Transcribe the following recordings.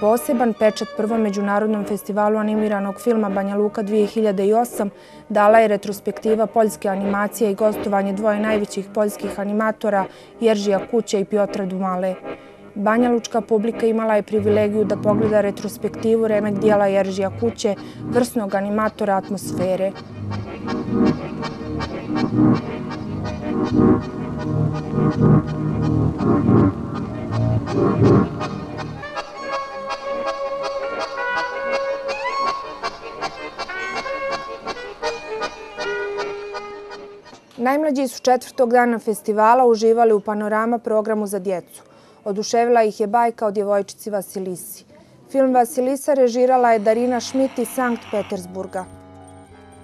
Poseban pečat prvom Međunarodnom festivalu animiranog filma Banja Luka 2008 dala je retrospektiva poljske animacije i gostovanje dvoje najvećih poljskih animatora Jeržija Kuće i Piotra Dumale. Banja Lučka publika imala je privilegiju da pogleda retrospektivu remek dijela Jeržija Kuće, vrsnog animatora atmosfere. Muzika Najmlađi su četvrtog dana festivala uživali u panorama programu za djecu. Oduševila ih je bajka o djevojčici Vasilisi. Film Vasilisa režirala je Darina Šmit iz Sankt Petersburga.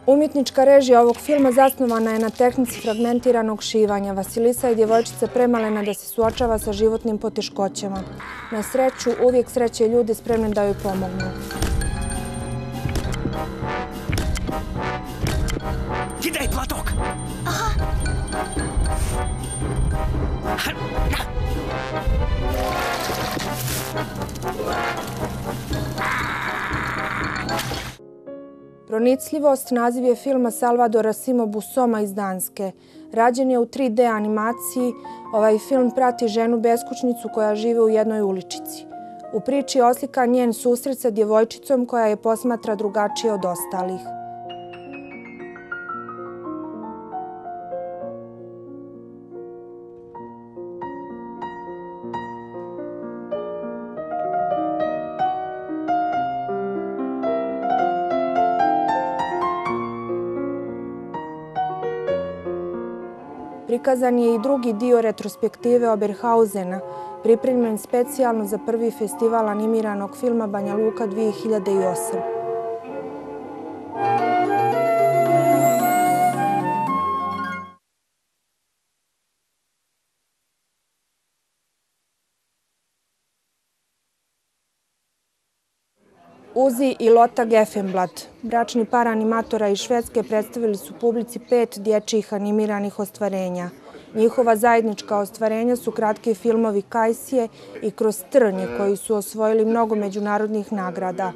Umjetnička režija ovog filma zasnovana je na tehnici fragmentiranog šivanja. Vasilisa je djevojčica premalena da se suočava sa životnim poteškoćama. Na sreću uvijek sreće ljudi spremni da joj pomognu. Pronicljivost naziv je filma Salvadora Simo Busoma iz Danske. Rađen je u 3D animaciji, ovaj film prati ženu beskućnicu koja žive u jednoj uličici. U priči oslika njen susret sa djevojčicom koja je posmatra drugačije od ostalih. Prikazan je i drugi dio retrospektive Oberhausena, pripremljen specijalno za prvi festival animiranog filma Banja Luka 2008. Uzi i Lota Geffenblatt, bračni par animatora iz Švedske, predstavili su publici pet dječjih animiranih ostvarenja. Njihova zajednička ostvarenja su kratki filmovi Kajsije i Kroz trnje, koji su osvojili mnogo međunarodnih nagrada.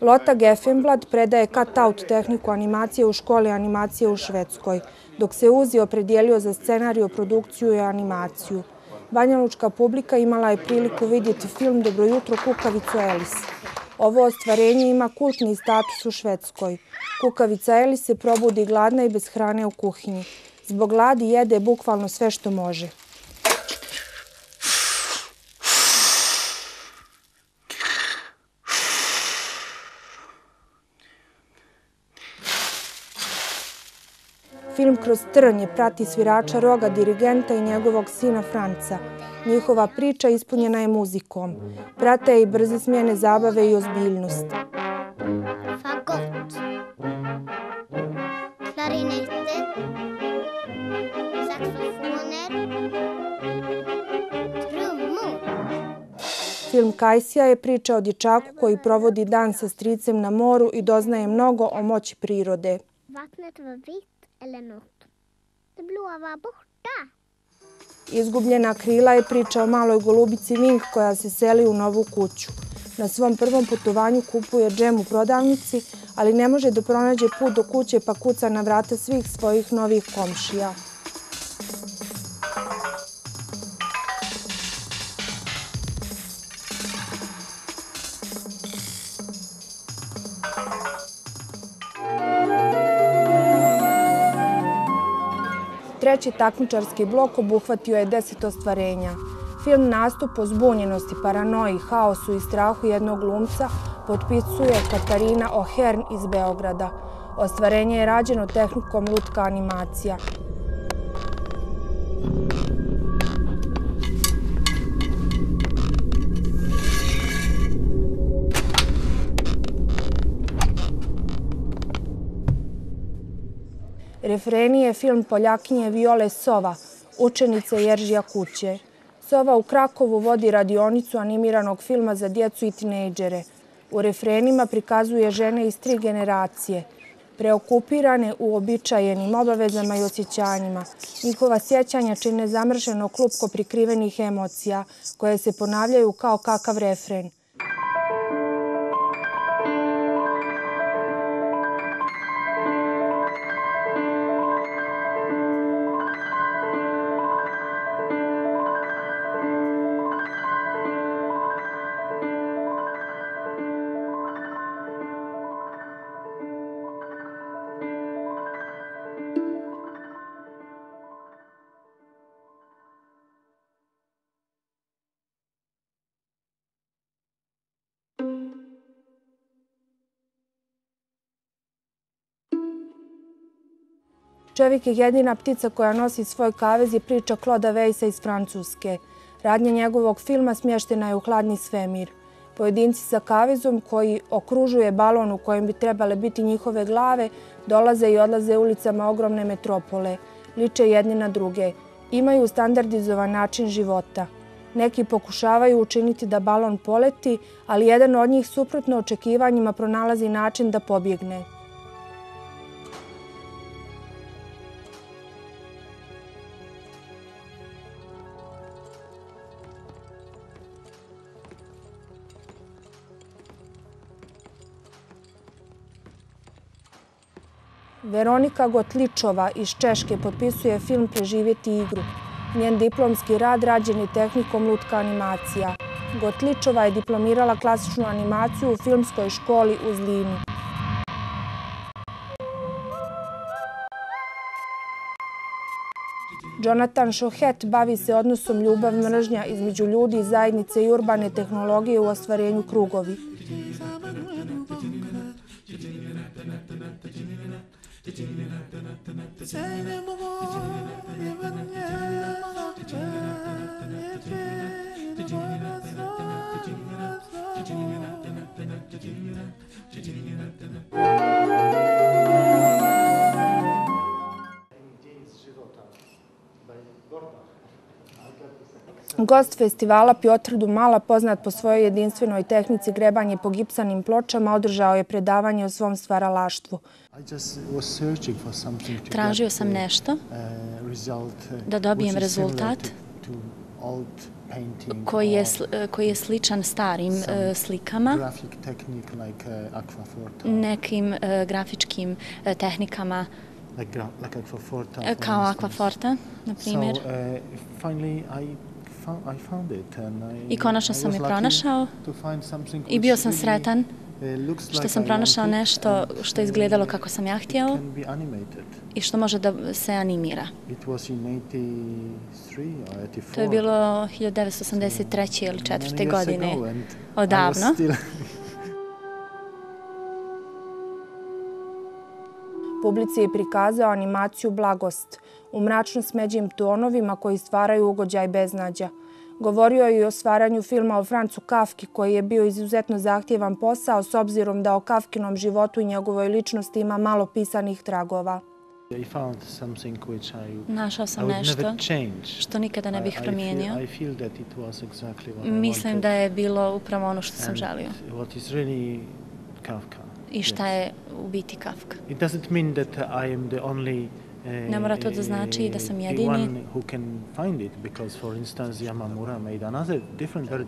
Lota Geffenblad predaje cut-out tehniku animacije u školi animacije u Švedskoj, dok se Uzi opredijelio za scenariju, produkciju i animaciju. Banjalučka publika imala je priliku vidjeti film Dobro jutro kukavicu Elis. Ovo ostvarenje ima kultni status u Švedskoj. Kukavica Eli se probudi gladna i bez hrane u kuhinji. Zbog gladi jede bukvalno sve što može. Film Kroz trnje prati svirača roga dirigenta i njegovog sina Franca. Njihova priča ispunjena je muzikom. Prate i brze smjene zabave i ozbiljnost. Fagot. Klarinette. Saxofoner. Trummor. Film Kajsija je priča o dječaku koji provodi dan sa stricem na moru i doznaje mnogo o moći prirode. Vattnet var vitt eller något. Det blåa var borta. Izgubljena krila je priča o maloj golubici Ming koja se seli u novu kuću. Na svom prvom putovanju kupuje džem u prodavnici, ali ne može da pronađe put do kuće pa kuca na vrata svih svojih novih komšija. Treći takmičarski blok obuhvatio je deset ostvarenja. Film nastup o zbunjenosti, paranoji, haosu i strahu jednog glumca potpisuje Katarina O'Hern iz Beograda. Ostvarenje je rađeno tehnikom lutka animacija. Refreni je film Poljakinje Viole Sova, učenice Jeržija kuće. Sova u Krakovu vodi radionicu animiranog filma za djecu i tinejdžere. U refrenima prikazuje žene iz tri generacije, preokupirane u običajenim obavezama i osjećanjima. Njihova sjećanja čine zamršeno klupko prikrivenih emocija koje se ponavljaju kao kakav refren. Čovjek je jedina ptica koja nosi svoj kavez i priča Kloda Vejsa iz Francuske. Radnja njegovog filma smještena je u hladni svemir. Pojedinci sa kavezom koji okružuje balon u kojem bi trebale biti njihove glave dolaze i odlaze ulicama ogromne metropole. Liče jedni na druge. Imaju standardizovan način života. Neki pokušavaju učiniti da balon poleti, ali jedan od njih suprotno očekivanjima pronalazi način da pobjegne. Veronika Gotličova iz Češke potpisuje film Preživjeti igru. Njen diplomski rad rađen je tehnikom lutka animacija. Gotličova je diplomirala klasičnu animaciju u filmskoj školi u Zlinu. Jonathan Šohet bavi se odnosom ljubav-mržnja između ljudi, zajednice i urbane tehnologije u ostvarenju krugovi. Say no more, even. Gost festivala Piotr Dumala, poznat po svojoj jedinstvenoj tehnici grebanje po gipsanim pločama, održao je predavanje o svom stvaralaštvu. Tražio sam nešto uh, da dobijem rezultat koji je, koji je sličan starim uh, slikama, nekim grafičkim tehnikama kao Aquaforta, na primjer. I konačno sam je pronašao i bio sam sretan što sam pronašao nešto što je izgledalo kako sam ja htjeo i što može da se animira. To je bilo 1983. ili 4. godine, odavno. Publici je prikazao animaciju Blagost u mračno smeđim tonovima koji stvaraju ugođaj beznađa. Govorio je i o stvaranju filma o Francu Kafki koji je bio izuzetno zahtjevan posao s obzirom da o Kafkinom životu i njegovoj ličnosti ima malo pisanih tragova. Našao sam nešto što nikada ne bih promijenio. Mislim da je bilo upravo ono što sam želio. I šta je u biti Kafka. Ne mora to da znači da sam jedini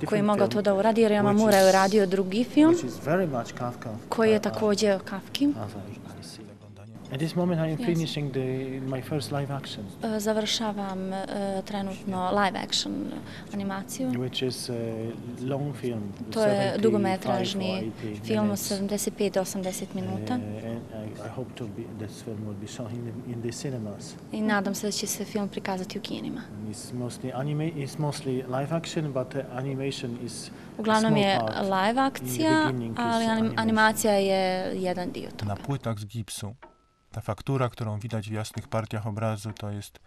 koji je mogao to da uradi, jer Yamamura je uradio drugi film koji je također o Kafki. At this moment I am finishing the my first live action. Uh, završavam uh, trenutno live action animaciju. Which is a long film. To je dugometražni film od 75 do 80 minuta. Uh, and I, I hope to be this film will be shown in the, in the cinemas. I nadam se da će se film prikazati u kinima. It's mostly anime it's mostly live action but the animation is Uglavnom je live akcija, ali animacija je jedan dio toga. Na płytach z gipsu ta faktura, którą widać w jasnych partiach obrazu, to jest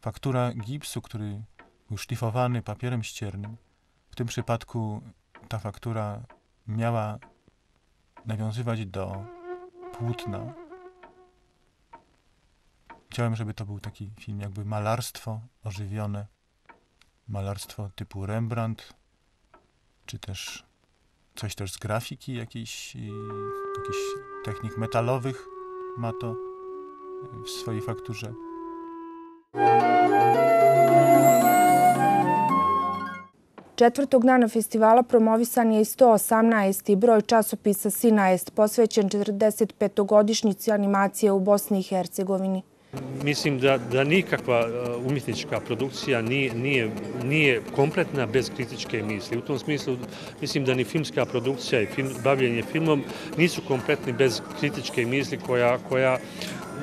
faktura gipsu, który był szlifowany papierem ściernym. W tym przypadku ta faktura miała nawiązywać do płótna. Chciałem, żeby to był taki film jakby malarstwo ożywione, malarstwo typu Rembrandt, czy też coś też z grafiki jakiejś, jakichś technik metalowych, ma to w swojej fakturze. Četvrtog dana festivala promovisan je i 118. broj časopisa Sinaest posvećen 45-godišnjici animacije u Bosni i Hercegovini. Mislim da, da nikakva e, umjetnička produkcija nije, nije, nije kompletna bez kritičke misli. U tom smislu mislim da ni filmska produkcija i film, bavljenje filmom nisu kompletni bez kritičke misli koja, koja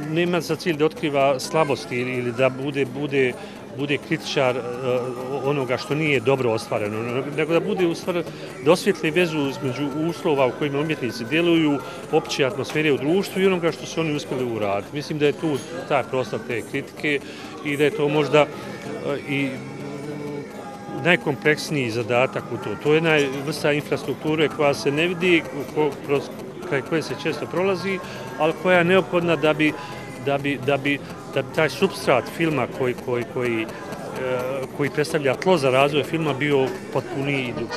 nema za cilj da otkriva slabosti ili da bude, bude bude kritičar uh, onoga što nije dobro ostvareno, nego da bude u stvari, da osvjetli vezu između uslova u kojima umjetnici djeluju, opće atmosfere u društvu i onoga što su oni uspjeli uraditi. Mislim da je tu taj prostor te kritike i da je to možda uh, i najkompleksniji zadatak u to. To je jedna vrsta infrastrukture koja se ne vidi, kroz koje se često prolazi, ali koja je neophodna da bi, da bi, da bi, da bi taj substrat filma koji, koji, koji, e, koji predstavlja tlo za razvoj filma bio potpuniji i drugi.